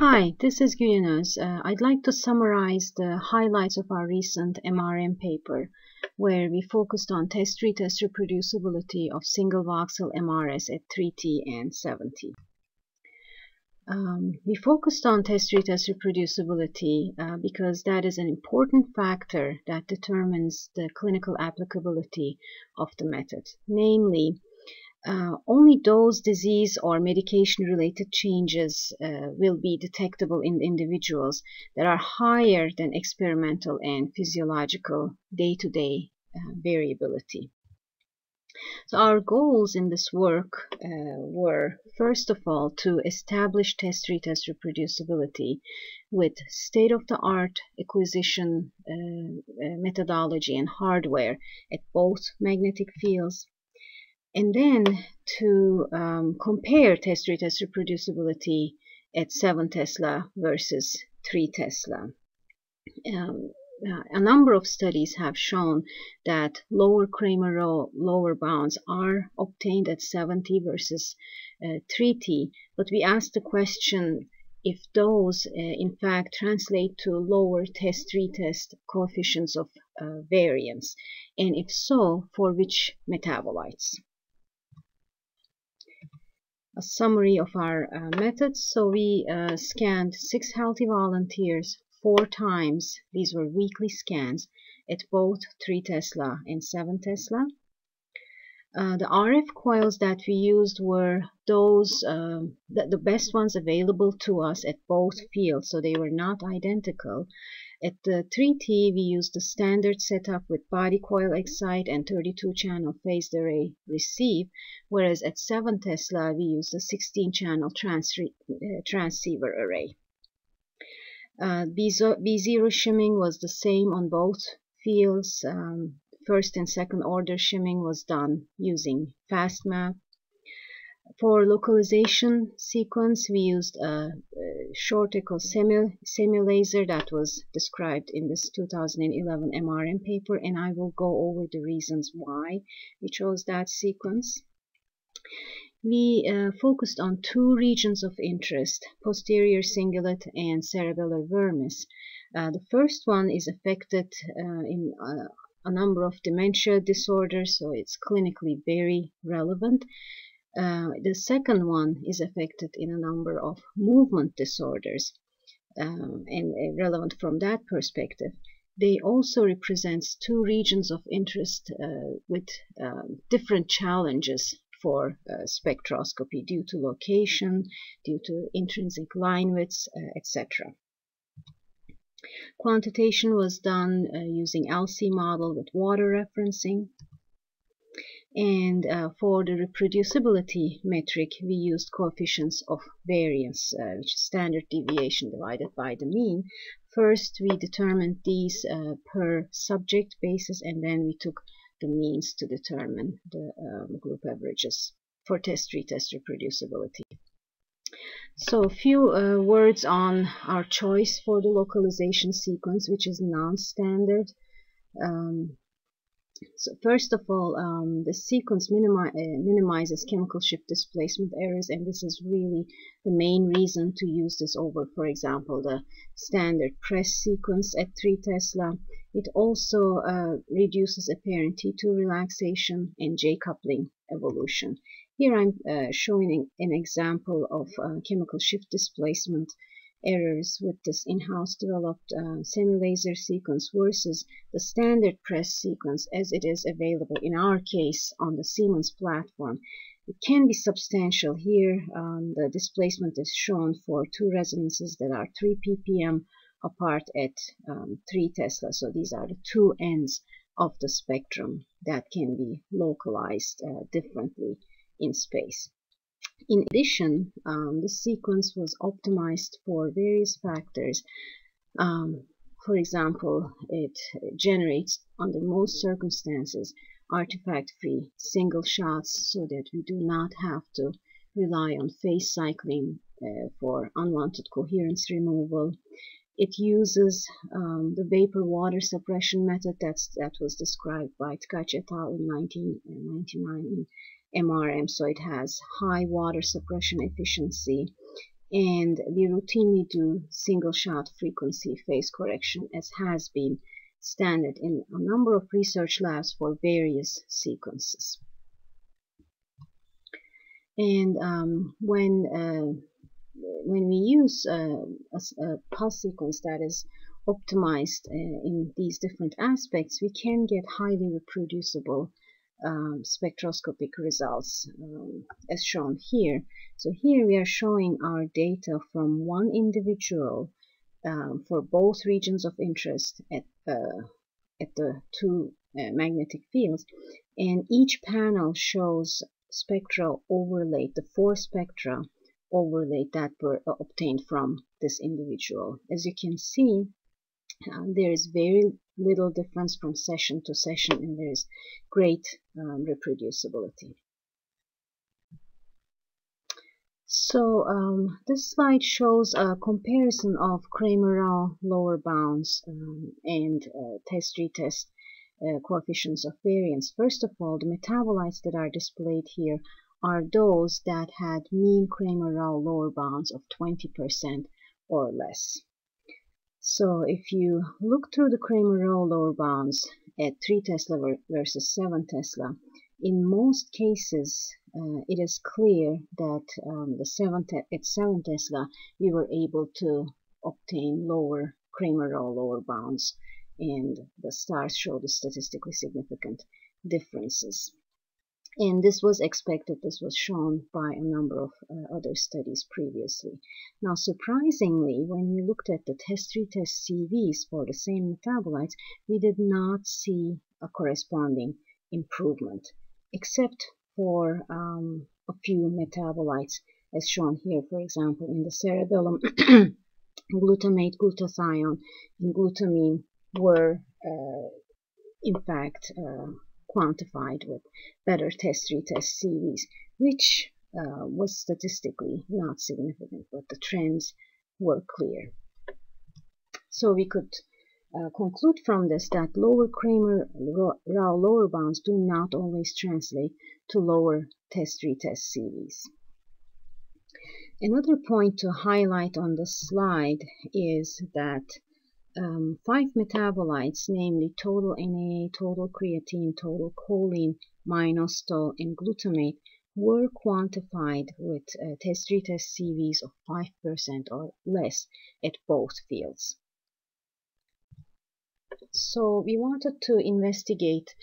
Hi, this is Gülin Öz. Uh, I'd like to summarize the highlights of our recent MRM paper, where we focused on test-retest reproducibility of single voxel MRS at 3T and 7T. Um, we focused on test-retest reproducibility uh, because that is an important factor that determines the clinical applicability of the method, namely uh, only those disease or medication related changes uh, will be detectable in individuals that are higher than experimental and physiological day-to-day uh, variability. So our goals in this work uh, were first of all to establish test-retest reproducibility with state-of-the-art acquisition uh, uh, methodology and hardware at both magnetic fields and then to um, compare test-retest reproducibility at 7 Tesla versus 3 Tesla. Um, uh, a number of studies have shown that lower Cramer-Rao lower bounds are obtained at 7T versus uh, 3T, but we asked the question if those uh, in fact translate to lower test-retest coefficients of uh, variance, and if so, for which metabolites a summary of our uh, methods. So we uh, scanned six healthy volunteers four times. These were weekly scans at both 3 Tesla and 7 Tesla. Uh, the RF coils that we used were those, um, the, the best ones available to us at both fields, so they were not identical. At the 3T, we used the standard setup with body coil excite and 32-channel phased array receive, whereas at 7 Tesla, we used the 16-channel trans uh, transceiver array. Uh, B0 shimming was the same on both fields. Um, first and second order shimming was done using FASTMAP. For localization sequence, we used a, a short echo semi, semi-LASER that was described in this 2011 MRM paper, and I will go over the reasons why we chose that sequence. We uh, focused on two regions of interest, posterior cingulate and cerebellar vermis. Uh, the first one is affected uh, in uh, a number of dementia disorders, so it's clinically very relevant. Uh, the second one is affected in a number of movement disorders um, and relevant from that perspective. They also represents two regions of interest uh, with um, different challenges for uh, spectroscopy due to location, due to intrinsic line widths, uh, etc. Quantitation was done uh, using LCModel with water referencing. And uh, for the reproducibility metric, we used coefficients of variance, uh, which is standard deviation divided by the mean. First, we determined these uh, per subject basis, and then we took the means to determine the um, group averages for test-retest reproducibility. So a few uh, words on our choice for the localization sequence, which is non-standard. Um, so first of all, um, the sequence minimi uh, minimizes chemical shift displacement errors, and this is really the main reason to use this over, for example, the standard PRESS sequence at 3 Tesla. It also uh, reduces apparent T2 relaxation and J-coupling evolution. Here I'm uh, showing an example of uh, chemical shift displacement errors with this in-house developed uh, semi-LASER sequence versus the standard PRESS sequence as it is available in our case on the Siemens platform. It can be substantial here. Um, the displacement is shown for two resonances that are 3 ppm apart at um, 3 Tesla. So these are the two ends of the spectrum that can be localized uh, differently in space. In addition, um, the sequence was optimized for various factors. Um, for example, it generates, under most circumstances, artifact-free single shots so that we do not have to rely on phase cycling uh, for unwanted coherence removal. It uses um, the VAPOR water suppression method that's, that was described by Tkáč et al. in 1999 in MRM, so it has high water suppression efficiency and we routinely do single shot frequency phase correction as has been standard in a number of research labs for various sequences. And um, when uh, when we use uh, a, a, pulse sequence that is optimized uh, in these different aspects, we can get highly reproducible um, spectroscopic results um, as shown here. So here we are showing our data from one individual um, for both regions of interest at, uh, at the two uh, magnetic fields and each panel shows spectra overlaid, the four spectra overlaid that were uh, obtained from this individual. As you can see, uh, there is very little difference from session to session and there is great um, reproducibility. So um, this slide shows a comparison of Cramer-Rao lower bounds um, and uh, test retest uh, coefficients of variance. First of all, the metabolites that are displayed here are those that had mean Cramer-Rao lower bounds of 20% or less. So if you look through the Cramer-Rao lower bounds at 3 Tesla versus 7 Tesla, in most cases uh, it is clear that um, the 7 at 7 Tesla we were able to obtain lower Cramer-Rao lower bounds and the stars show the statistically significant differences and this was expected. This was shown by a number of uh, other studies previously. Now surprisingly when we looked at the test retest CVs for the same metabolites we did not see a corresponding improvement except for um, a few metabolites as shown here. For example in the cerebellum glutamate glutathione and glutamine were uh, in fact uh, quantified with better test retest CVs, which uh, was statistically not significant, but the trends were clear. So we could uh, conclude from this that lower Cramer-Rao lower bounds do not always translate to lower test retest CVs. Another point to highlight on the slide is that um, five metabolites, namely total NAA, total creatine, total choline, mannose, and glutamate, were quantified with uh, test retest CVs of 5% or less at both fields. So we wanted to investigate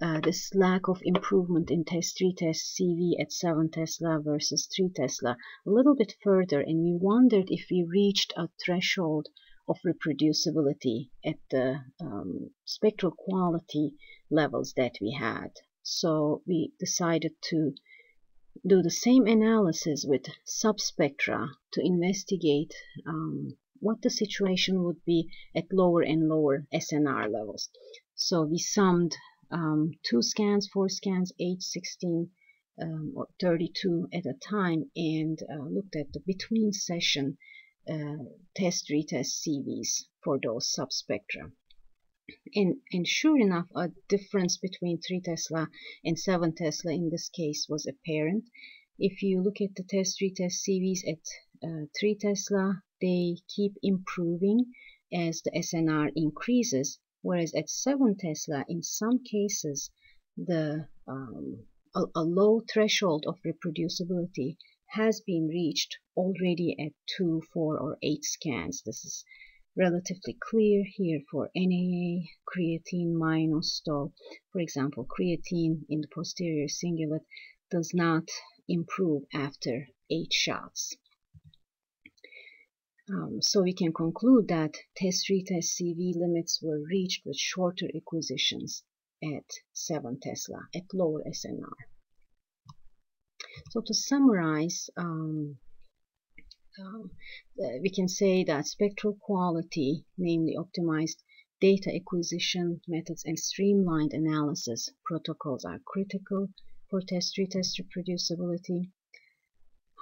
uh, this lack of improvement in test retest CV at 7 Tesla versus 3 Tesla a little bit further and we wondered if we reached a threshold of reproducibility at the um, spectral quality levels that we had. So we decided to do the same analysis with subspectra to investigate um, what the situation would be at lower and lower SNR levels. So we summed um, two scans, four scans, 8, 16, um, or 32 at a time and uh, looked at the between session test retest CVs for those subspectra. And, and sure enough, a difference between 3 Tesla and 7 Tesla in this case was apparent. If you look at the test retest CVs at uh, 3 Tesla, they keep improving as the SNR increases, whereas at 7 Tesla, in some cases, the um, a, a low threshold of reproducibility has been reached already at 2, 4, or 8 scans. This is relatively clear here for NAA, creatine, mannose. For example, creatine in the posterior cingulate does not improve after 8 shots. Um, so we can conclude that test retest CV limits were reached with shorter acquisitions at 7 Tesla at lower SNR. So to summarize, um, uh, we can say that spectral quality, namely optimized data acquisition methods and streamlined analysis protocols are critical for test retest reproducibility.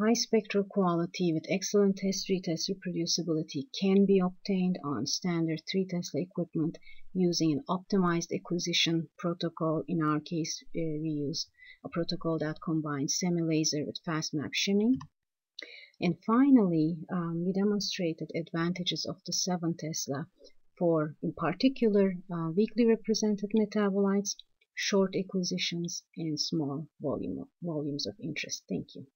High spectral quality with excellent test retest reproducibility can be obtained on standard 3 Tesla equipment using an optimized acquisition protocol. In our case, uh, we use a protocol that combines semi-LASER with FASTMAP shimming. And finally, um, we demonstrated advantages of the 7 Tesla for, in particular, uh, weakly represented metabolites, short acquisitions, and small volume, volumes of interest. Thank you.